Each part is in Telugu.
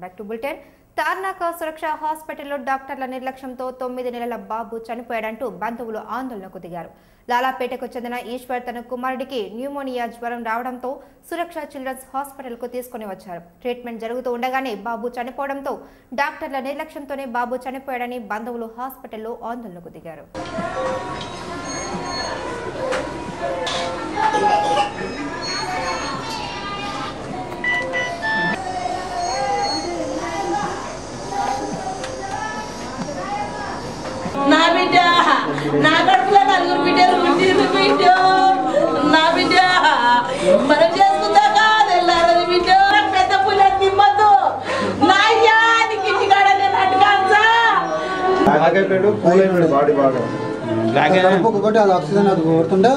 Back to bulletin Tarnaka Suraksha హాస్పిటల్లో డాక్టర్ల నిర్లక్ష్యంతో తొమ్మిది నెలల బాబు చనిపోయాడంటూ బంధువులు ఆందోళనకు దిగారు. లాలాపేటకు చెందిన ఈశ్వర్ తన కుమారుడికి న్యూమోనియా జ్వరం రావడంతో సురక్ష చిల్డ్రన్స్ హాస్పిటల్కు తీసుకుని వచ్చారు. ట్రీట్మెంట్ జరుగుతూ ఉండగానే బాబు చనిపోవడంతో డాక్టర్ల నిర్లక్ష్యంతోనే బాబు చనిపోయాడని బంధువులు హాస్పిటల్లో ఆందోళనకు దిగారు. నా కడుపులో నలుగురు బిడ్డలు పుట్టింది బిడ్డ. నా బిడ్డ మనం చేసుకుందా కాదు వెళ్ళారని బిడ్డ. పెద్ద పుల్ల తిమ్మద్దు నా అయ్యా నీకు ఇంటికాడ నేను అట్టుకాంచా ఆగైపోయాడు కూల్ అయిపోయాడు బాడీ బాగా ఒకటి అది ఆక్సిజన్ అది కోరుతుంటే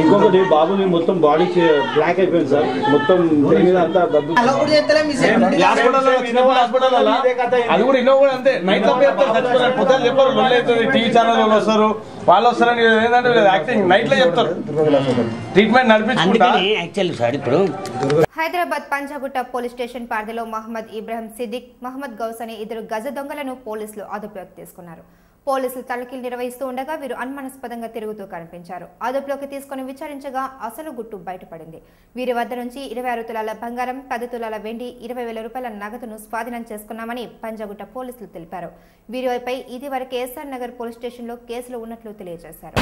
ఇంకొకటి బాబుని మొత్తం బాడీ బ్లాక్ అయిపోయింది సార్. మొత్తం మీద అంతా అది కూడా ఇన్నో కూడా అంతే. నైట్లో చెప్తారు చచ్చిపోయినారు పొద్దున్న చెప్పారు లొల్లి అవుతుంది టీవీ ఛానల్ వాళ్ళు వస్తారు. వాళ్ళు వస్తారని ఏంటంటే యాక్టింగ్ నైట్లో చెప్తారు. ట్రీట్మెంట్ నడిపించుకుంటా. అందుకని యాక్చువల్లీ సార్ ఇప్పుడు హైదరాబాద్ పంజాగుట్ట పోలీస్ స్టేషన్ పరిధిలో మహమ్మద్ ఇబ్రాహిం సిద్దిక్ మహమ్మద్ గౌస్ అనే ఇద్దరు గజ దొంగలను పోలీసులు అదుపులోకి తీసుకున్నారు. పోలీసులు తనిఖీలు నిర్వహిస్తూ ఉండగా వీరు అనుమానాస్పదంగా తిరుగుతూ కనిపించారు. అదుపులోకి తీసుకుని విచారించగా అసలు గుట్టు బయటపడింది. వీరి వద్ద నుంచి ఇరవై ఆరు తులాల బంగారం పది తులాల వెండి ఇరవై వేల రూపాయల నగదును స్వాధీనం చేసుకున్నామని పంజాగుట్ట పోలీసులు తెలిపారు. వీరిపై ఇదివరకు ఎస్ఆర్ నగర్ పోలీస్ స్టేషన్లో కేసులు ఉన్నట్లు తెలియజేశారు.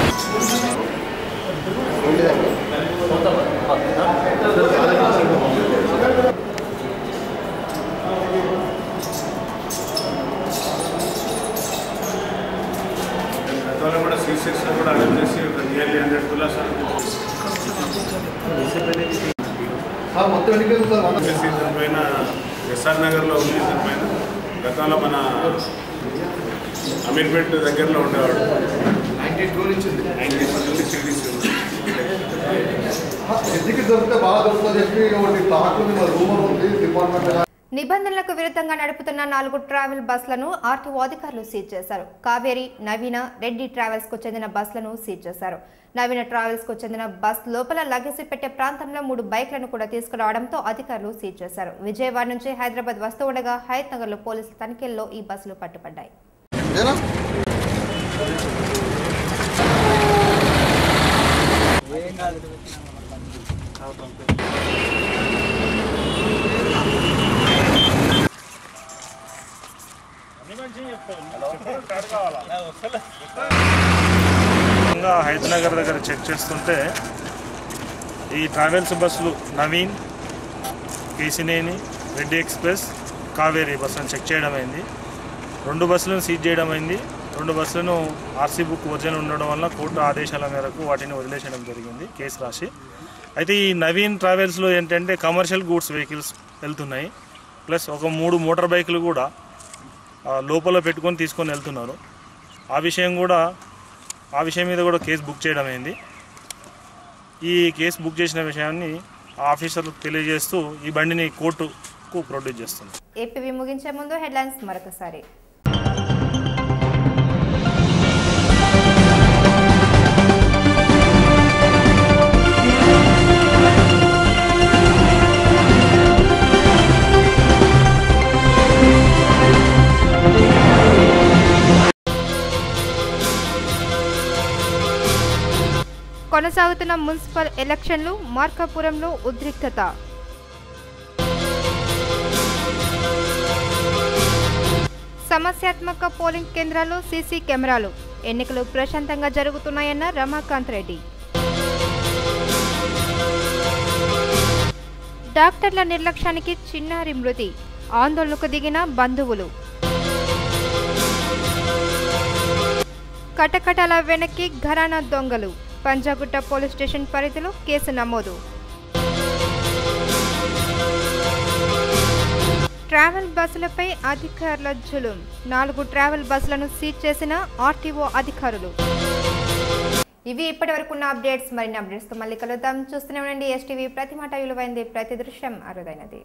గతంలో కూడా అరేంజ్ చేసి ఒక నియర్లీ హండ్రెడ్ తులాస్ సీజన్ పైన ఎస్ఆర్ నగర్లో ఉంది సీజన్ పైన గతంలో మన అమీర్పేట్ దగ్గరలో ఉండేవాడు. నైన్టీ టూ నుంచి నైన్టీ టూ నుంచి సిరీస్ ఉంది. దొరికితే బాగా దొరుకుతుంది చెప్పి ఒకటి థాట్ ఉంది మరి రూమర్ ఉంది డిపార్ట్మెంట్ నిబంధనలకు విరుద్ధంగా నడుపుతున్న నాలుగు ట్రావెల్ బస్సులను ఆర్టీఓ అధికారులు సీజ్ చేశారు. కావేరి నవీన రెడ్డి ట్రావెల్స్కు చెందిన బస్సులను సీజ్ చేశారు. నవీన ట్రావెల్స్కు చెందిన బస్ లోపల లగేజీ పెట్టే ప్రాంతంలో మూడు బైక్లను కూడా తీసుకురావడంతో అధికారులు సీజ్ చేశారు. విజయవాడ నుంచి హైదరాబాద్ వస్తూ ఉండగా హయత్ నగర్ పోలీసుల తనిఖీల్లో ఈ బస్సులు పట్టుబడ్డాయి ఇంకా హైదరాబాద్ దగ్గర చెక్ చేస్తుంటే ఈ ట్రావెల్స్ బస్సులు నవీన్ కేసినేని రెడ్డి ఎక్స్ప్రెస్ కావేరీ బస్సులను చెక్ చేయడం అయింది. రెండు బస్సులను సీజ్ చేయడం అయింది. రెండు బస్సులను ఆర్సీ బుక్ ఒరిజినల్ ఉండడం వల్ల కోర్టు ఆదేశాల మేరకు వాటిని వదిలేసడం జరిగింది కేసు రాసి. అయితే ఈ నవీన్ ట్రావెల్స్లో ఏంటంటే కమర్షియల్ గూడ్స్ వెహికల్స్ వెళ్తున్నాయి. ప్లస్ ఒక మూడు మోటార్ బైకులు కూడా లోపల పెట్టుకొని తీసుకొని వెళ్తున్నారు. ఆ విషయం కూడా ఆ విషయం మీద కూడా కేసు బుక్ చేయడం అయింది. ఈ కేసు బుక్ చేసిన విషయాన్ని ఆఫీసర్లకు తెలియజేస్తూ ఈ బండిని కోర్టుకు ప్రొడ్యూస్ చేస్తుంది ఏపీ ముగించే ముందు హెడ్లైన్స్ మరొకసారి. కొనసాగుతున్న మున్సిపల్ ఎలక్షన్లు మార్కాపురంలో ఉద్రిక్తత. సమస్యాత్మక పోలింగ్ కేంద్రాలు సీసీ కెమెరాలు. ఎన్నికలు ప్రశాంతంగా జరుగుతున్నాయన్న రమాకాంత్ రెడ్డి. డాక్టర్ల నిర్లక్ష్యానికి చిన్నారి మృతి. ఆందోళనకు దిగిన బంధువులు. కటకటాల వెనక్కి ఘరానా దొంగలు. పంజాగుట్ట పోలీస్ స్టేషన్ పరిధిలో కేసు నమోదు. ట్రావెల్ బస్సులపై అధికారుల జులుం. నాలుగు ట్రావెల్ బస్సులను సీజ్ చేసిన ఆర్టీఓ అధికారులు. ఇవి ఇప్పటి వరకు ఉన్న అప్డేట్స్. మరిన్ని అప్డేట్స్తో మళ్ళీ కలుద్దాం. చూస్తూనే ఉండండి. ఎస్టీవీ ప్రతి మాట విలువైంది. ప్రతి దృశ్యం అరుదైనది.